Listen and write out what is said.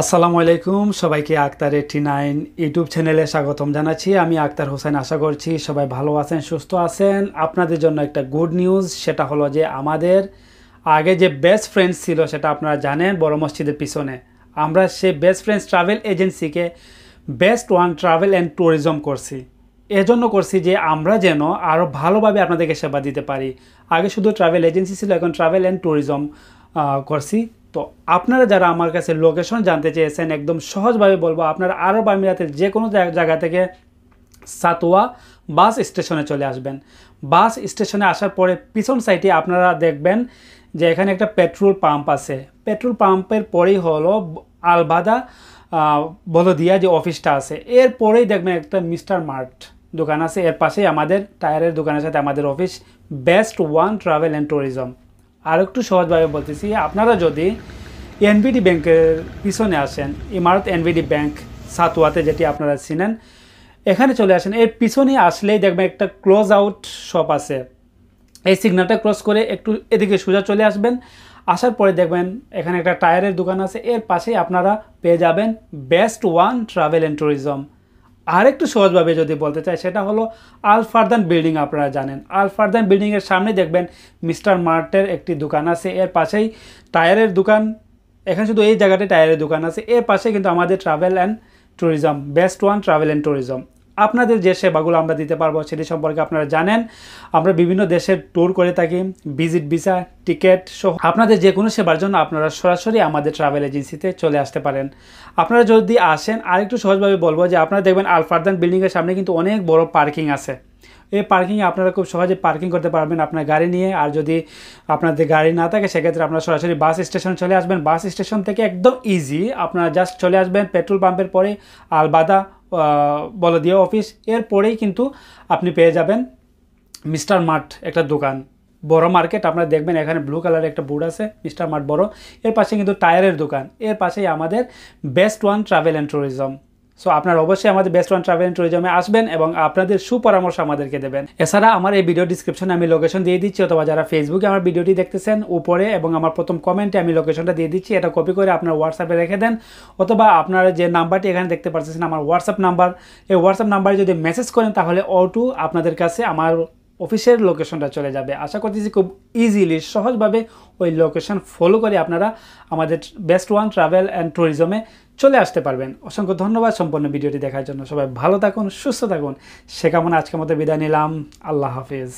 আসসালামু আলাইকুম, সবাইকে আক্তার এইটি নাইন ইউটিউব চ্যানেলে স্বাগতম জানাচ্ছি। আমি আক্তার হোসেন, আশা করছি সবাই ভালো আছেন, সুস্থ আছেন। আপনাদের জন্য একটা গুড নিউজ সেটা হলো যে আমাদের আগে যে বেস্ট ফ্রেন্ডস ছিল, সেটা আপনারা জানেন বড় মসজিদের পিছনে। আমরা সেই বেস্ট ফ্রেন্ডস ট্রাভেল এজেন্সিকে best one travel and tourism করছি। এজন্য করছি যে আমরা যেন আরও ভালোভাবে আপনাদেরকে সেবা দিতে পারি। আগে শুধু ট্রাভেল এজেন্সি ছিল, এখন ট্রাভেল অ্যান্ড ট্যুরিজম করছি। তো আপনারা যারা আমার কাছে লোকেশন জানতে চেয়েছেন, একদম সহজভাবে বলব, আপনারা আরব আমিরাতের যে কোনো জায়গা- জায়গা থেকে সাতোয়া বাস স্টেশনে চলে আসবেন। বাস স্টেশনে আসার পরে পিছন সাইডে আপনারা দেখবেন যে এখানে একটা পেট্রোল পাম্প আছে। পেট্রোল পাম্পের পরেই হলো আলবাদা বলদিয়া যে অফিসটা আছে। এরপরেই দেখবেন একটা মিস্টার মার্ট দোকান আছে। এর পাশেই আমাদের টায়ারের দোকানের সাথে আমাদের office best one travel and tourism আর একটু সহজভাবে বলতেছি, আপনারা যদি এনবিডি ব্যাংকের পিছনে আসেন, ইমারত এনবিডি ব্যাংক সাতুয়াতে যেটি আপনারা চিনেন, এখানে চলে আসেন। এর পিছনে আসলেই দেখবেন একটা ক্লোজ আউট শপ আছে। এই সিগনালটা ক্রস করে একটু এদিকে সোজা চলে আসবেন। আসার পরে দেখবেন এখানে একটা টায়ারের দোকান আছে। এর পাশেই আপনারা পেয়ে যাবেন best one travel and tourism. আর একটু সহজভাবে যদি বলতে চাই, সেটা হলো আলফারদান বিল্ডিং আপনারা জানেন। আলফারদান বিল্ডিংয়ের সামনে দেখবেন মিস্টার মার্টের একটি দোকান আছে। এর পাশেই টায়ারের দোকান, এখানে শুধু এই জায়গাটায় টায়ারের দোকান আছে। এর পাশে কিন্তু আমাদের travel and tourism best one travel and tourism আপনাদের যে সেবাগুলো আমরা দিতে পারব সেটি সম্পর্কে আপনারা জানেন। আমরা বিভিন্ন দেশের ট্যুর করে থাকি ভিজিট ভিসা টিকিট সহ। আপনাদের যে কোনো সেবার জন্য আপনারা সরাসরি আমাদের ট্রাভেল এজেন্সিতে চলে আসতে পারেন। আপনারা যদি আসেন, আরেকটু সহজভাবে বলব যে আপনারা দেখবেন আলফারদান বিল্ডিংয়ের সামনে কিন্তু অনেক বড় পার্কিং আছে। এই পার্কিংয়ে আপনারা খুব সহজে পার্কিং করতে পারবেন আপনার গাড়ি নিয়ে। আর যদি আপনাদের গাড়ি না থাকে, সেক্ষেত্রে আপনারা সরাসরি বাস স্টেশন চলে আসবেন। বাস স্টেশন থেকে একদম ইজি আপনারা জাস্ট চলে আসবেন পেট্রোল পাম্পের পরে আলবাদা বলদিয়া অফিস এর পরেই কিন্তু আপনি পেয়ে যাবেন মিস্টার মার্ট একটা দোকান। বড় মার্কেট, আপনারা দেখবেন এখানে ব্লু কালারের একটা বোর্ড আছে, মিস্টার মার্ট বড়। এর পাশে কিন্তু টায়ারের দোকান। এর পাশেই আমাদের best one travel and tourism so আপনার অবশ্যই আমাদের বেস্ট ওয়ান ট্রাভেল অ্যান্ড ট্যুরিজমে আসবেন এবং আপনাদের সুপরামর্শ আমাদেরকে দেবেন। এছাড়া আমার এই ভিডিও ডিসক্রিপশনে আমি লোকেশন দিয়ে দিচ্ছি, অথবা যারা ফেসবুকে আমার ভিডিওটি দেখতেছেন উপরে এবং আমার প্রথম কমেন্টে আমি লোকেশনটা দিয়ে দিচ্ছি, এটা কপি করে আপনার হোয়াটসঅ্যাপে রেখে দেন। অথবা আপনার যে নাম্বারটি এখানে দেখতে পাচ্ছেন আমার হোয়াটসঅ্যাপ নাম্বার, এই হোয়াটসঅ্যাপ নাম্বারে যদি মেসেজ করেন, তাহলে অটো আপনাদের কাছে আমার অফিসের লোকেশনটা চলে যাবে। আশা করতেছি খুব ইজিলি সহজভাবে ওই লোকেশন ফলো করে আপনারা আমাদের বেস্ট ওয়ান ট্রাভেল অ্যান্ড ট্যুরিজমে চলে আসতে পারবেন। অসংখ্য ধন্যবাদ সম্পূর্ণ ভিডিওটি দেখার জন্য। সবাই ভালো থাকুন, সুস্থ থাকুন। সে কেমন আজকের মতো বিদায় নিলাম। আল্লাহ হাফিজ।